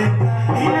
yeah.